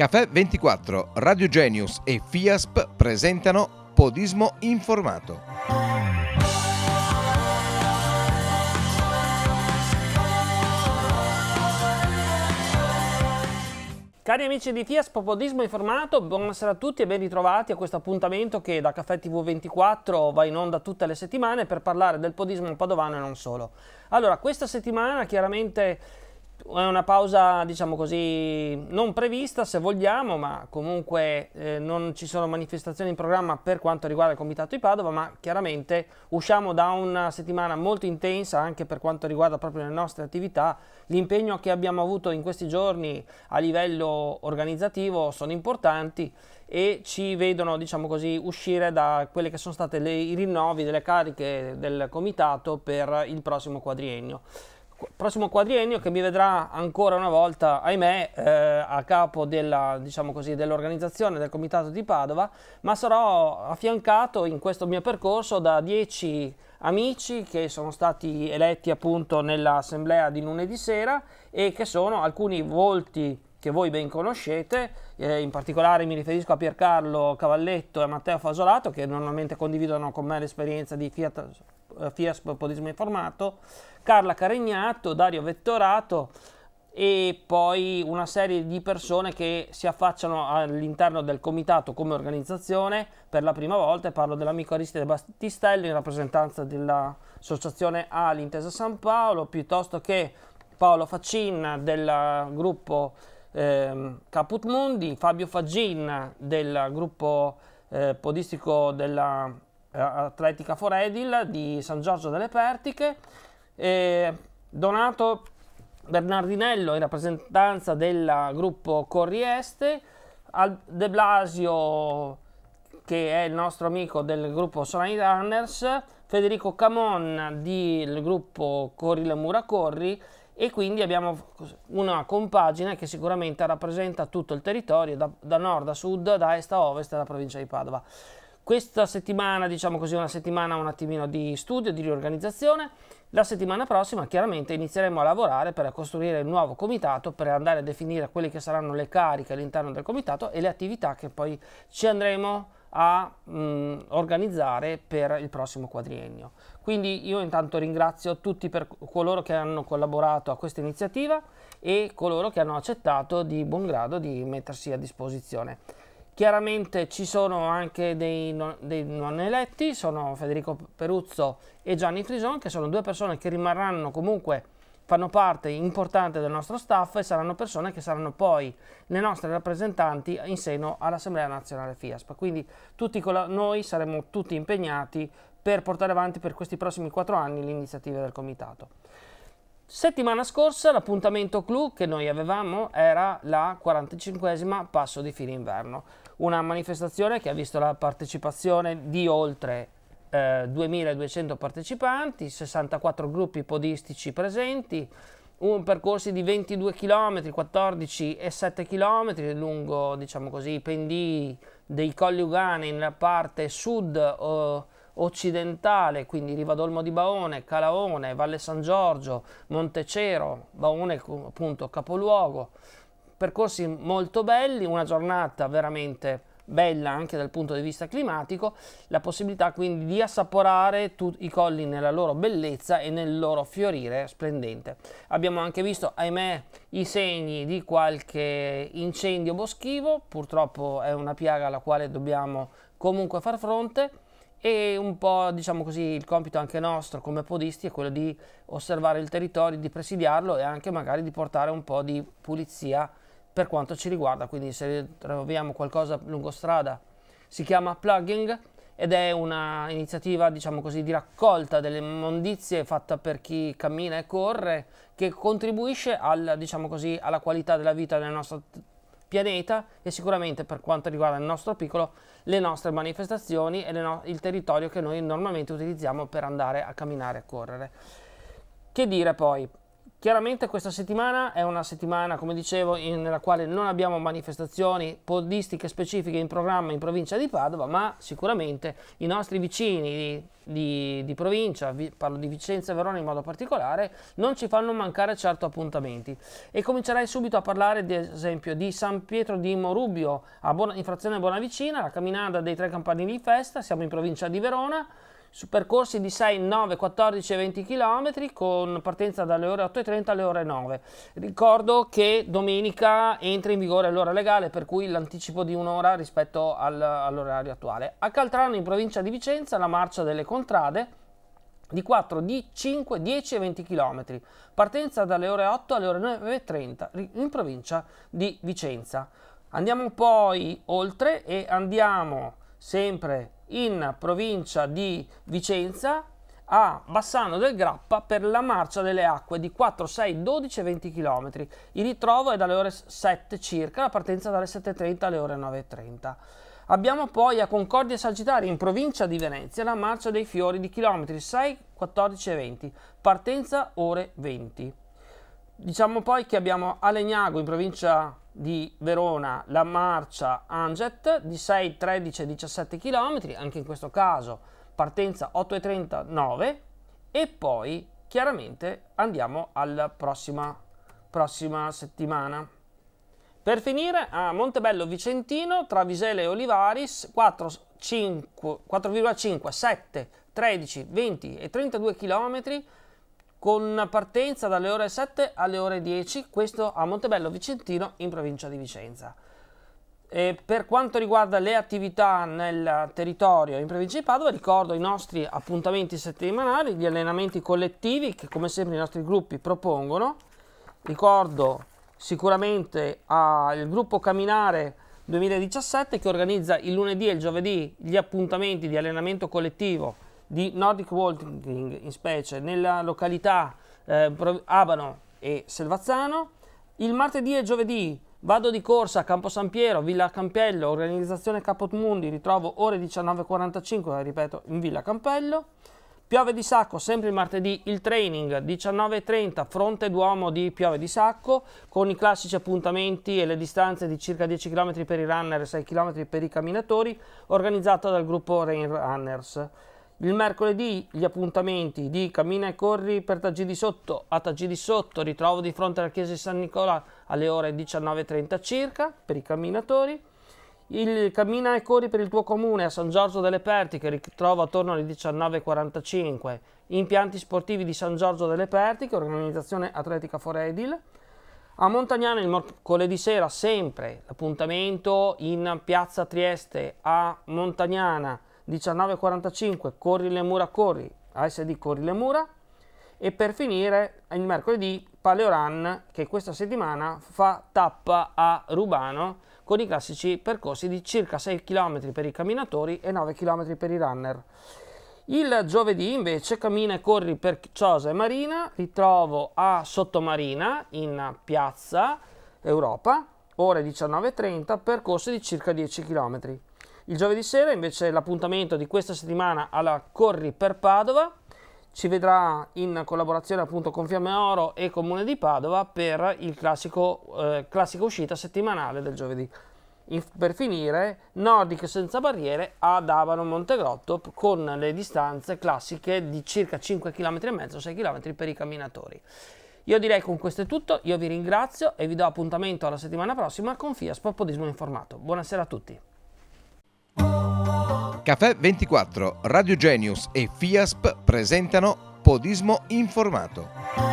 Caffè 24, Radio Genius e FIASP presentano Podismo Informato. Cari amici di FIASP Podismo Informato, buonasera a tutti e ben ritrovati a questo appuntamento che da Caffè TV24 va in onda tutte le settimane per parlare del podismo padovano e non solo. Allora, questa settimana chiaramente è una pausa, diciamo così, non prevista se vogliamo, ma comunque eh, non ci sono manifestazioni in programma per quanto riguarda il Comitato di Padova, ma chiaramente usciamo da una settimana molto intensa anche per quanto riguarda proprio le nostre attività. L'impegno che abbiamo avuto in questi giorni a livello organizzativo sono importanti e ci vedono, diciamo così, uscire da quelle che sono state le, i rinnovi delle cariche del Comitato per il prossimo quadriennio prossimo quadriennio che mi vedrà ancora una volta, ahimè, eh, a capo della, diciamo così, dell'organizzazione del Comitato di Padova, ma sarò affiancato in questo mio percorso da dieci amici che sono stati eletti appunto nell'assemblea di lunedì sera e che sono alcuni volti che voi ben conoscete, eh, in particolare mi riferisco a Piercarlo Cavalletto e a Matteo Fasolato che normalmente condividono con me l'esperienza di Fiat, Fiat Podismo Informato, Carla Caregnato, Dario Vettorato e poi una serie di persone che si affacciano all'interno del comitato come organizzazione per la prima volta parlo dell'amico Aristide Battistelli in rappresentanza dell'associazione A l'Intesa San Paolo piuttosto che Paolo Faccin del gruppo eh, Caput Mundi, Fabio Faggin del gruppo eh, podistico dell'Atletica eh, Foredil di San Giorgio delle Pertiche eh, Donato Bernardinello in rappresentanza del gruppo Corrieste, Al De Blasio che è il nostro amico del gruppo Solani Runners, Federico Camon del gruppo Corri le Mura Corri e quindi abbiamo una compagine che sicuramente rappresenta tutto il territorio da, da nord a sud, da est a ovest della provincia di Padova. Questa settimana, diciamo così, è una settimana un attimino di studio, di riorganizzazione. La settimana prossima chiaramente inizieremo a lavorare per costruire il nuovo comitato, per andare a definire quelle che saranno le cariche all'interno del comitato e le attività che poi ci andremo a mh, organizzare per il prossimo quadriennio. Quindi io intanto ringrazio tutti per coloro che hanno collaborato a questa iniziativa e coloro che hanno accettato di buon grado di mettersi a disposizione. Chiaramente ci sono anche dei non, dei non, eletti, sono Federico Peruzzo e Gianni Frison, che sono due persone che rimarranno comunque, fanno parte importante del nostro staff e saranno persone che saranno poi le nostre rappresentanti in seno all'Assemblea Nazionale FIASP. Quindi tutti noi saremo tutti impegnati per portare avanti per questi prossimi quattro anni le iniziative del Comitato. Settimana scorsa l'appuntamento clou che noi avevamo era la 45esima Passo di Fine Inverno una manifestazione che ha visto la partecipazione di oltre eh, 2200 partecipanti, 64 gruppi podistici presenti, un percorso di 22 km, 14 e 7 km lungo, diciamo così, i pendii dei Colli Ugani nella parte sud eh, occidentale, quindi Rivadolmo di Baone, Calaone, Valle San Giorgio, Montecero, Baone appunto capoluogo, percorsi molto belli, una giornata veramente bella anche dal punto di vista climatico, la possibilità quindi di assaporare tutti i colli nella loro bellezza e nel loro fiorire splendente. Abbiamo anche visto, ahimè, i segni di qualche incendio boschivo, purtroppo è una piaga alla quale dobbiamo comunque far fronte e un po' diciamo così il compito anche nostro come podisti è quello di osservare il territorio, di presidiarlo e anche magari di portare un po' di pulizia per quanto ci riguarda, quindi se troviamo qualcosa lungo strada si chiama plugging ed è un'iniziativa diciamo così di raccolta delle mondizie fatta per chi cammina e corre che contribuisce al, diciamo così, alla qualità della vita nel nostro pianeta e sicuramente per quanto riguarda il nostro piccolo le nostre manifestazioni e no il territorio che noi normalmente utilizziamo per andare a camminare e correre. Che dire poi? Chiaramente questa settimana è una settimana, come dicevo, in, nella quale non abbiamo manifestazioni podistiche specifiche in programma in provincia di Padova, ma sicuramente i nostri vicini di, di, di provincia, vi, parlo di Vicenza e Verona in modo particolare, non ci fanno mancare certo appuntamenti. E comincerei subito a parlare, ad esempio, di San Pietro di Morubio, a Buona, in frazione Bonavicina, la camminata dei tre campanili di festa, siamo in provincia di Verona, su percorsi di 6, 9, 14 e 20 km con partenza dalle ore 8.30 alle ore 9. Ricordo che domenica entra in vigore l'ora legale per cui l'anticipo di un'ora rispetto al, all'orario attuale. A Caltrano in provincia di Vicenza la marcia delle contrade di 4, di 5, 10 e 20 km. Partenza dalle ore 8 alle ore 9.30 in provincia di Vicenza. Andiamo poi oltre e andiamo sempre in provincia di Vicenza a Bassano del Grappa per la marcia delle acque di 4, 6, 12 e 20 km. Il ritrovo è dalle ore 7 circa, la partenza dalle 7.30 alle ore 9.30. Abbiamo poi a Concordia Sagittaria in provincia di Venezia la marcia dei fiori di chilometri 6, 14 e 20, partenza ore 20. Diciamo poi che abbiamo a Legnago in provincia di Verona la marcia Anget di 6, 13 e 17 km, anche in questo caso partenza 8.39 e poi chiaramente andiamo alla prossima, prossima settimana. Per finire a Montebello Vicentino tra Visele e Olivaris 4, 5, 4,5, 7, 13, 20 e 32 km con partenza dalle ore 7 alle ore 10, questo a Montebello Vicentino in provincia di Vicenza. E per quanto riguarda le attività nel territorio in provincia di Padova, ricordo i nostri appuntamenti settimanali, gli allenamenti collettivi che come sempre i nostri gruppi propongono. Ricordo sicuramente al gruppo Camminare 2017 che organizza il lunedì e il giovedì gli appuntamenti di allenamento collettivo di Nordic Walking in specie nella località eh, Abano e Selvazzano. Il martedì e giovedì vado di corsa a Campo San Piero, Villa Campello, organizzazione Capot Mundi, ritrovo ore 19.45, ripeto, in Villa Campello. Piove di Sacco, sempre il martedì, il training 19.30, fronte Duomo di Piove di Sacco, con i classici appuntamenti e le distanze di circa 10 km per i runner e 6 km per i camminatori, organizzato dal gruppo Rain Runners. Il mercoledì gli appuntamenti di Cammina e Corri per Taggi di Sotto a Taggi di Sotto, ritrovo di fronte alla chiesa di San Nicola alle ore 19.30 circa per i camminatori. Il Cammina e Corri per il tuo comune a San Giorgio delle Perti che ritrovo attorno alle 19.45. Impianti sportivi di San Giorgio delle Pertiche, organizzazione atletica Foredil. A Montagnano il mercoledì sera sempre l'appuntamento in piazza Trieste a Montagnana 19.45 Corri le mura corri, ASD Corri le mura e per finire il mercoledì Paleo Run che questa settimana fa tappa a Rubano con i classici percorsi di circa 6 km per i camminatori e 9 km per i runner. Il giovedì invece cammina e corri per Ciosa e Marina, ritrovo a Sottomarina in piazza Europa, ore 19.30, percorso di circa 10 km. Il giovedì sera invece l'appuntamento di questa settimana alla Corri per Padova ci vedrà in collaborazione appunto con Fiamme Oro e Comune di Padova per il classico, eh, classica uscita settimanale del giovedì. In, per finire, Nordic senza barriere ad Abano Montegrotto con le distanze classiche di circa 5 km e mezzo, 6 km per i camminatori. Io direi con questo è tutto, io vi ringrazio e vi do appuntamento alla settimana prossima con FIAS Podismo Informato. Buonasera a tutti. Caffè 24, Radio Genius e FIASP presentano Podismo Informato.